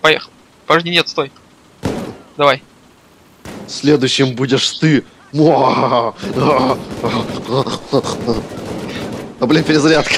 Поехал. Подожди, нет, стой. Давай. Следующим будешь ты. Муа. А, блин, перезарядка.